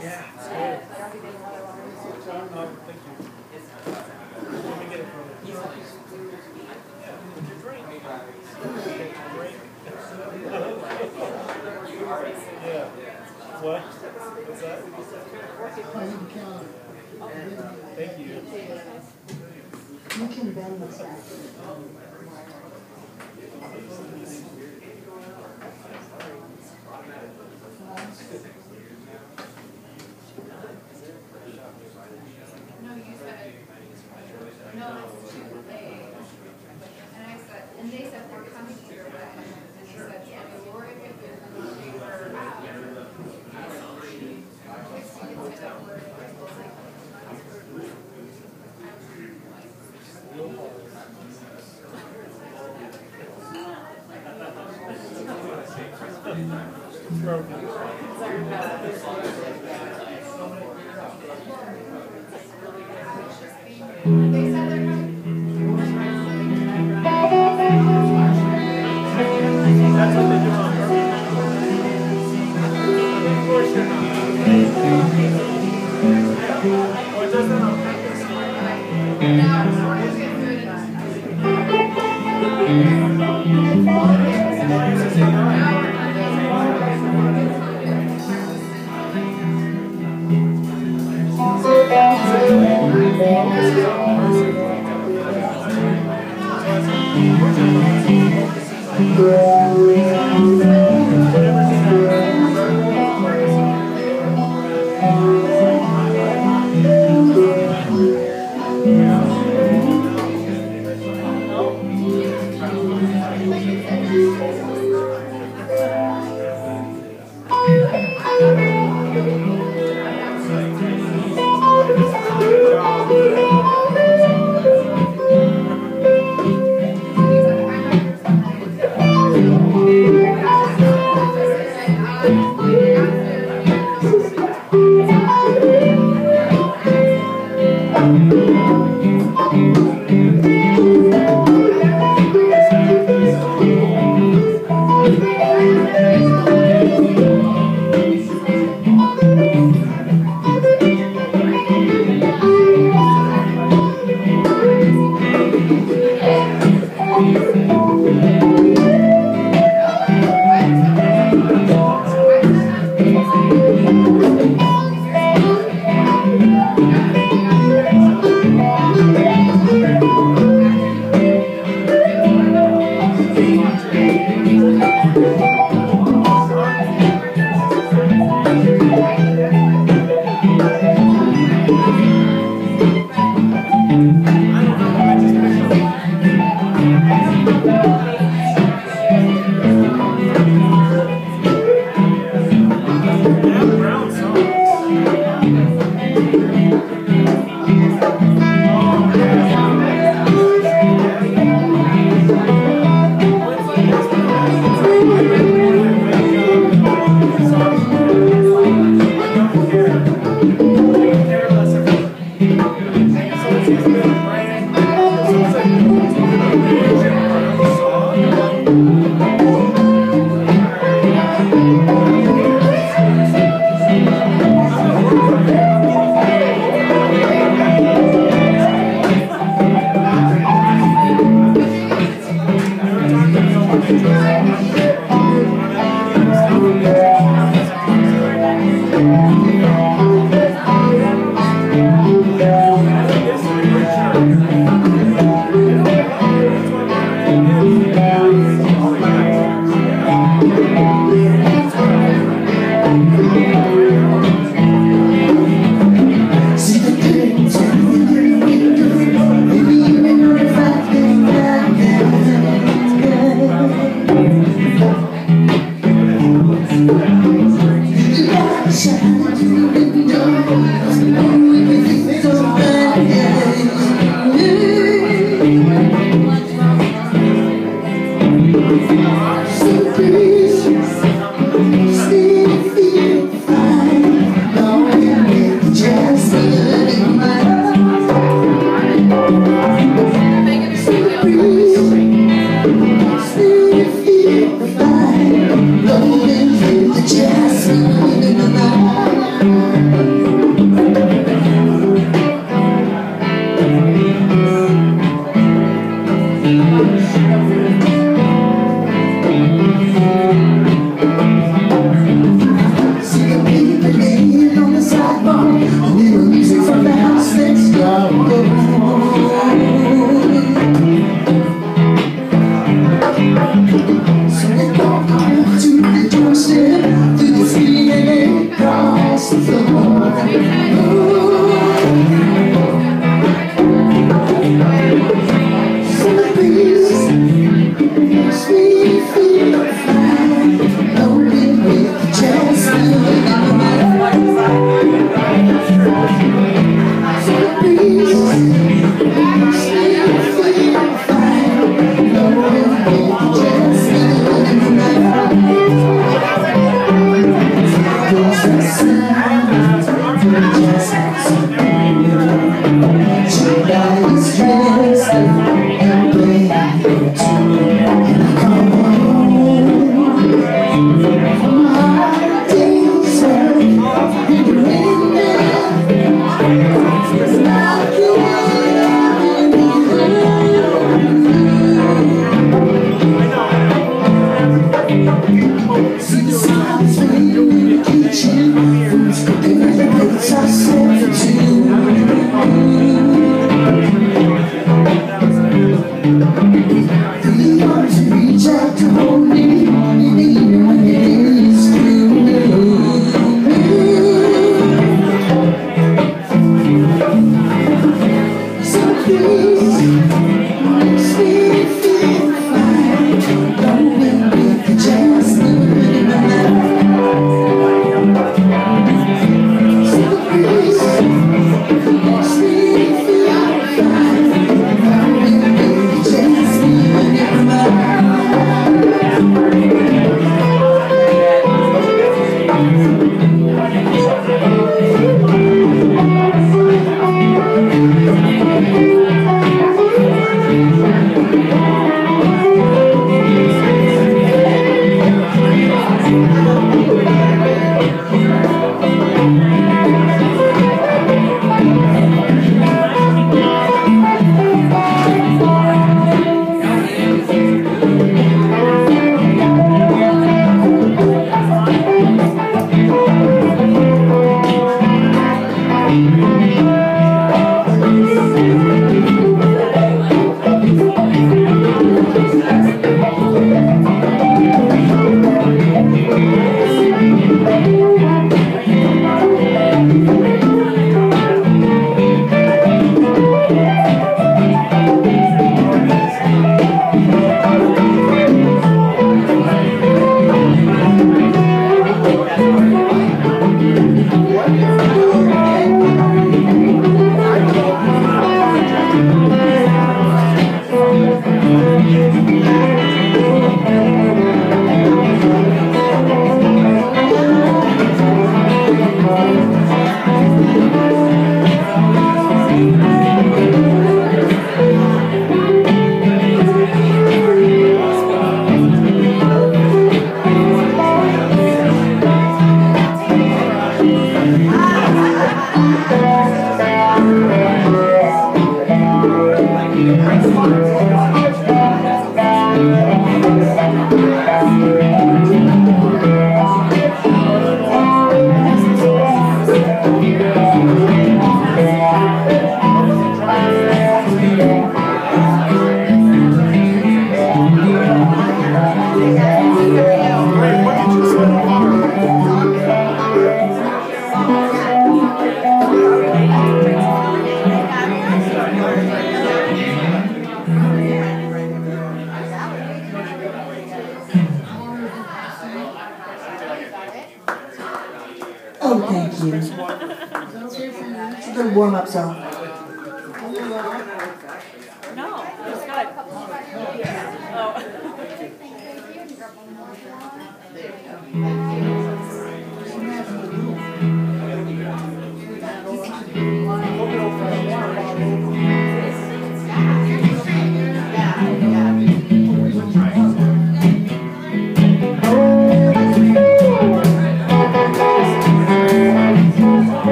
Yeah. thank you. Let me get it you. What? What's that? Thank you. You can bend.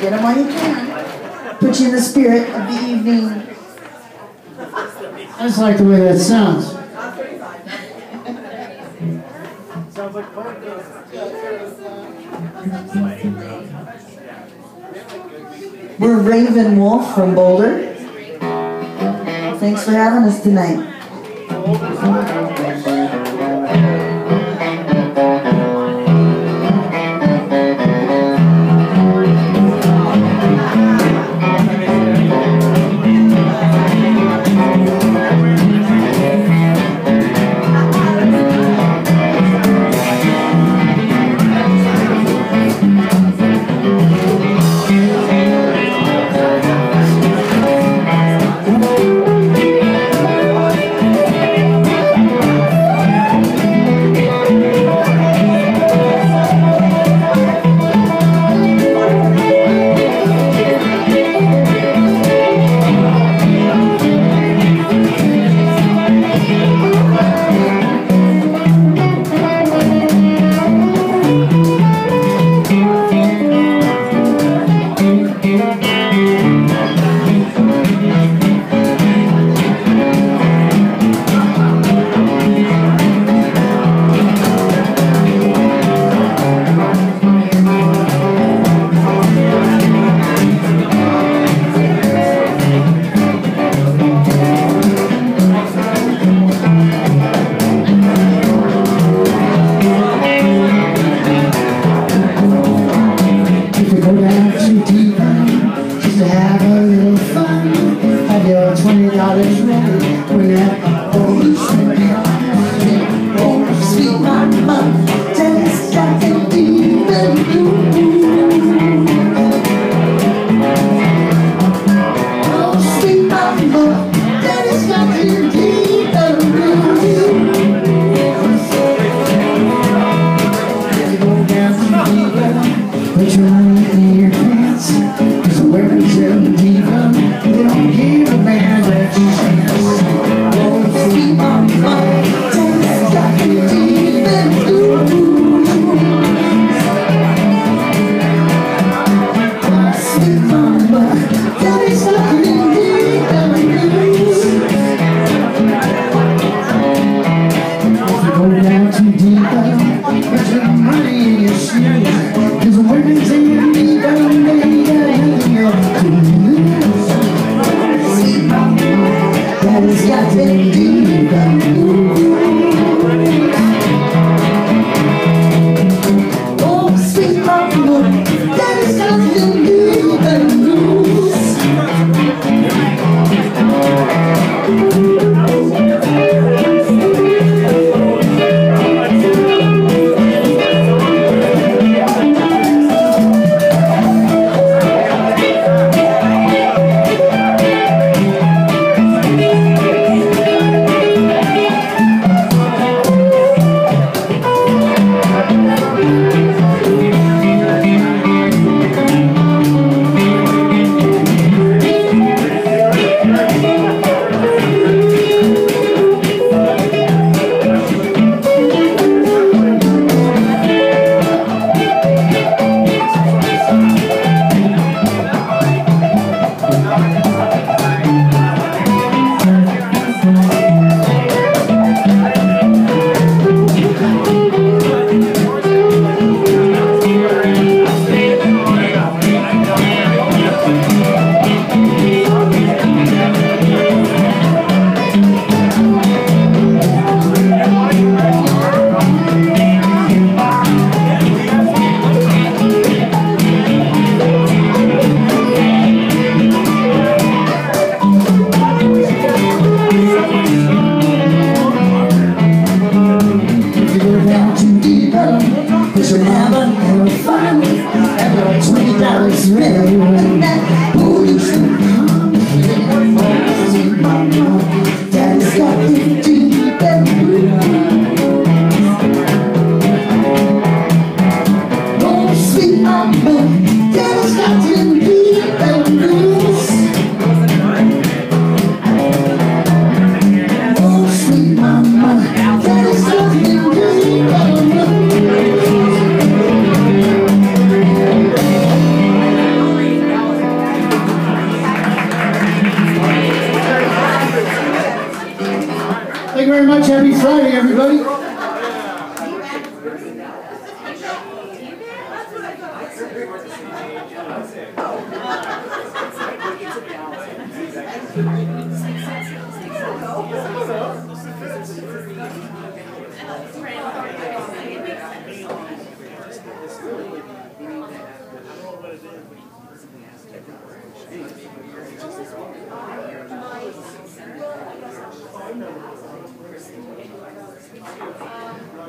get them while you can. Put you in the spirit of the evening. I just like the way that sounds. We're Ravin' Wolf from Boulder. Thanks for having us tonight.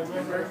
remember?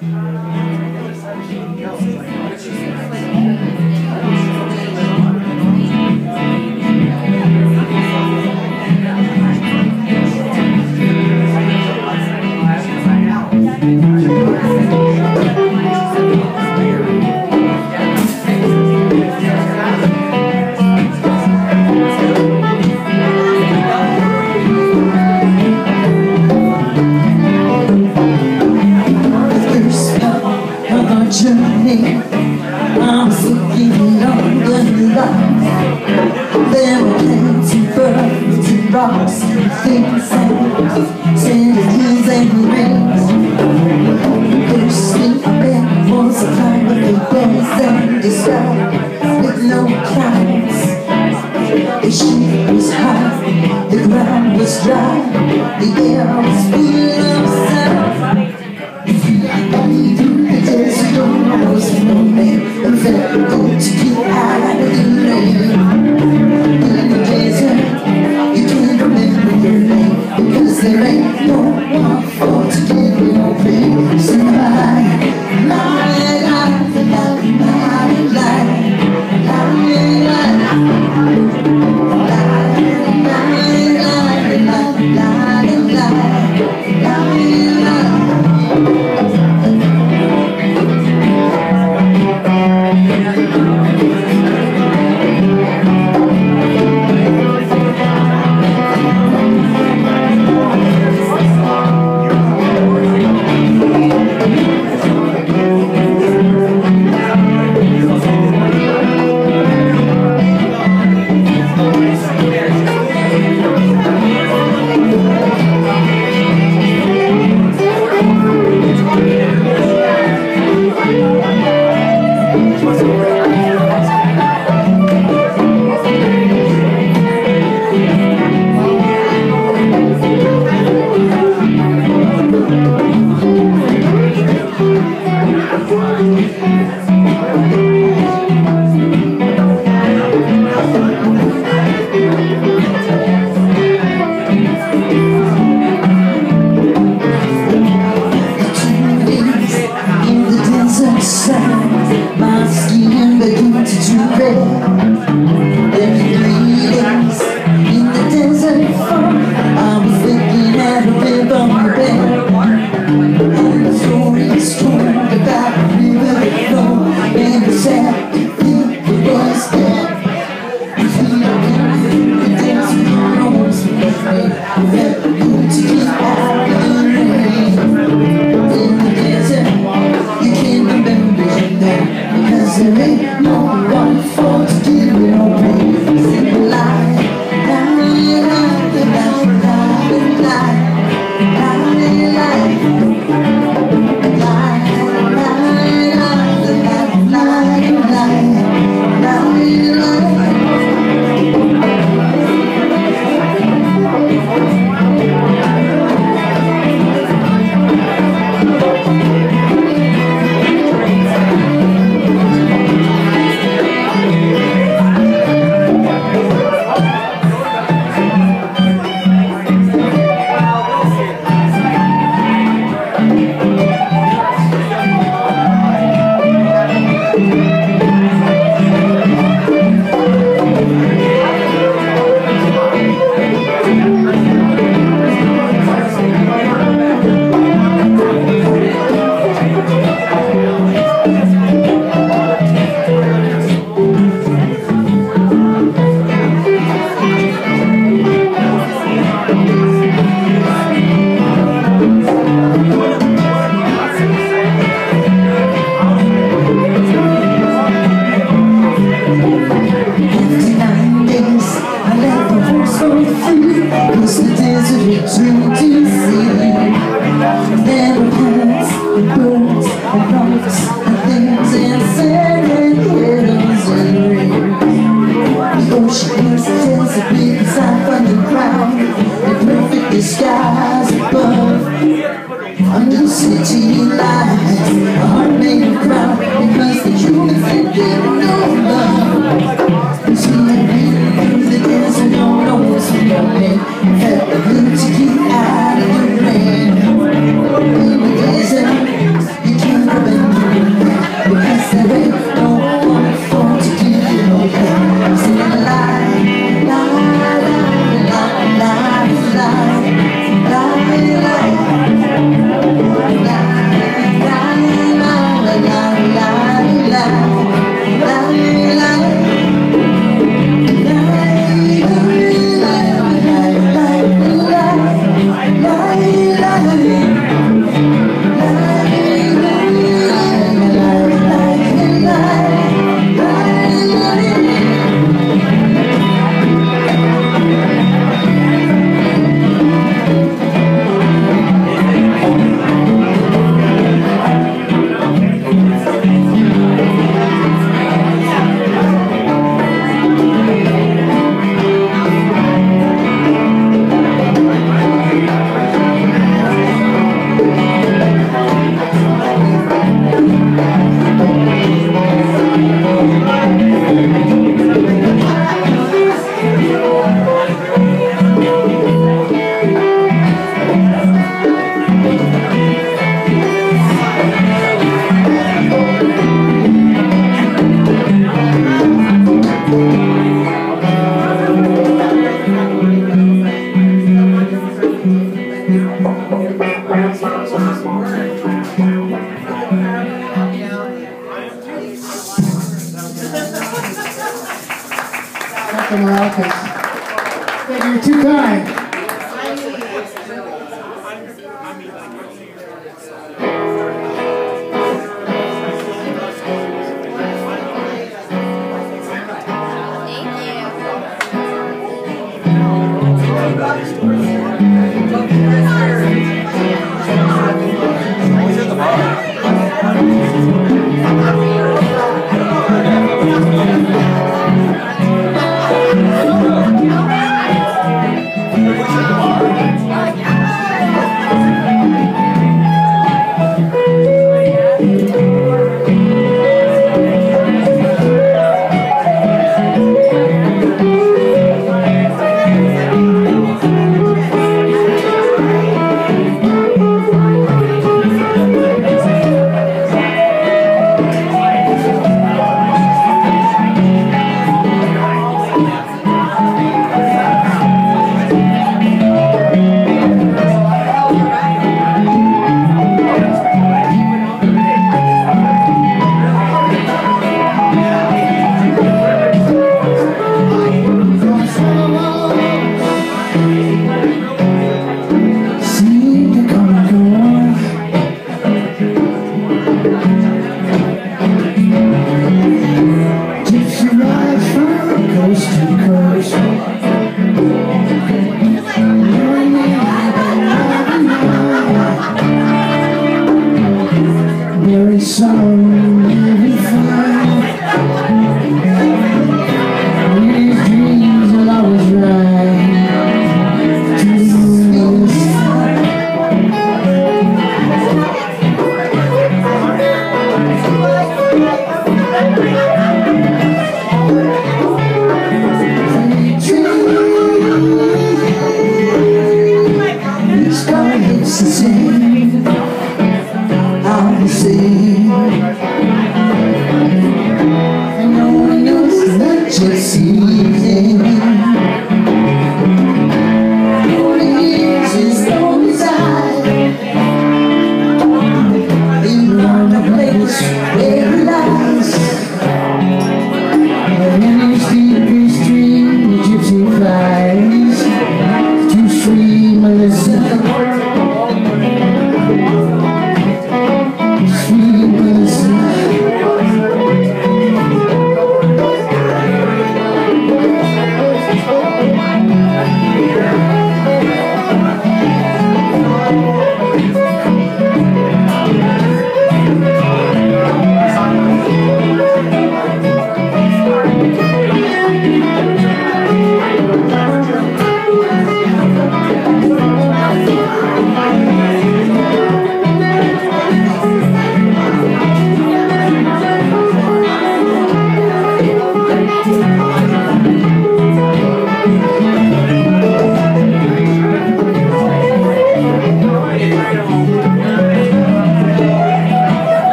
See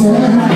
Sweet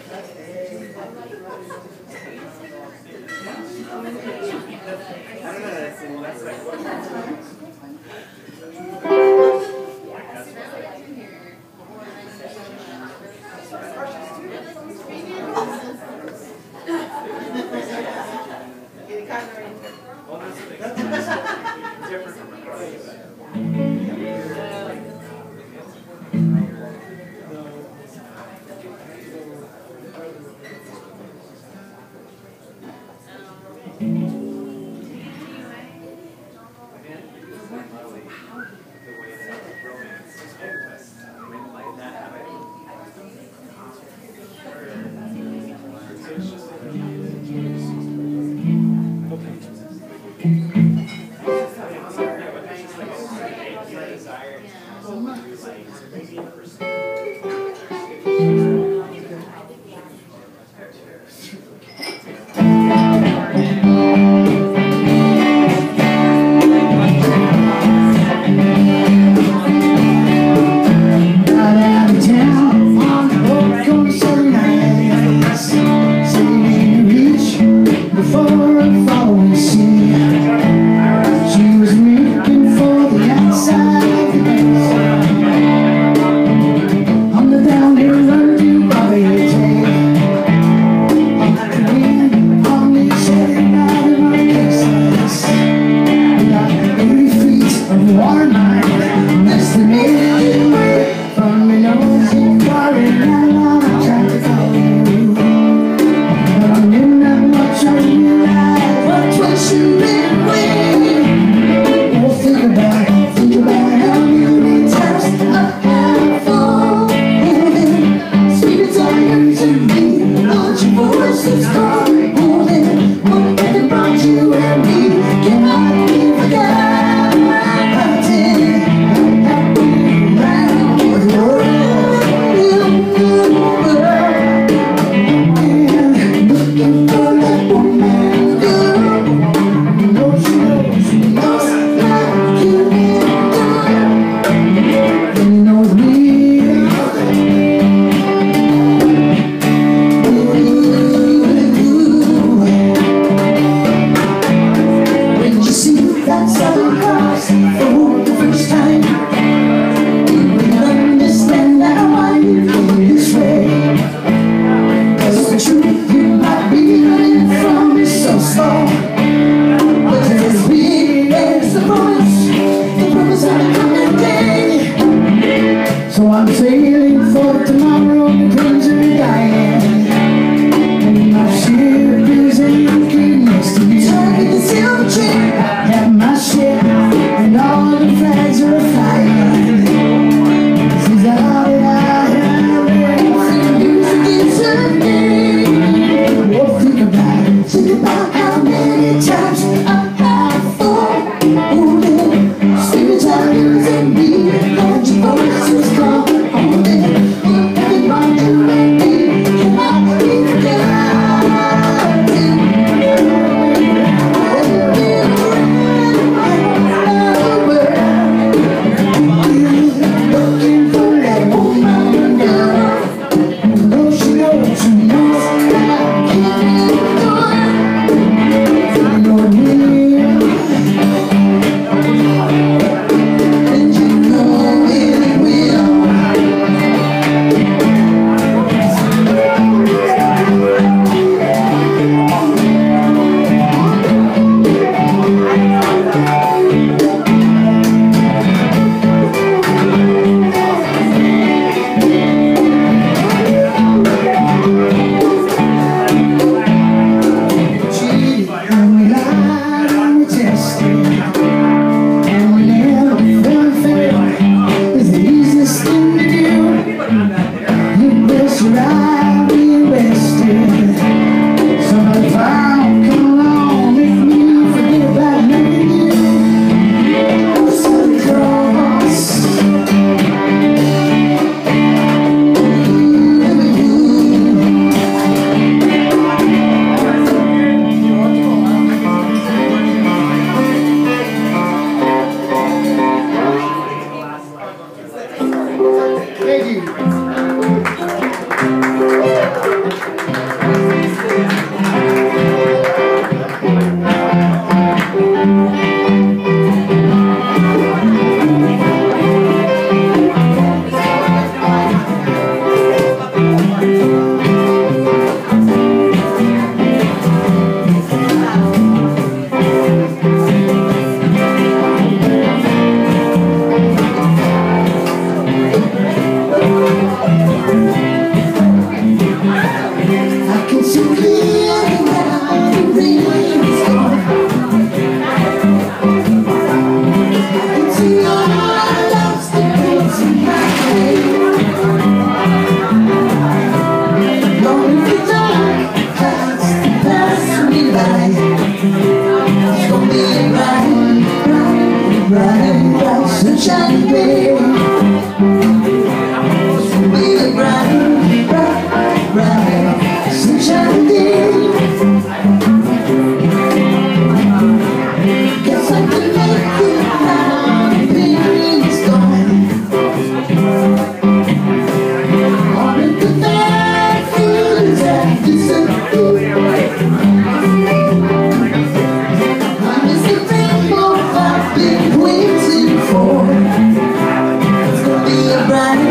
I don't know that's like what sorrow mar.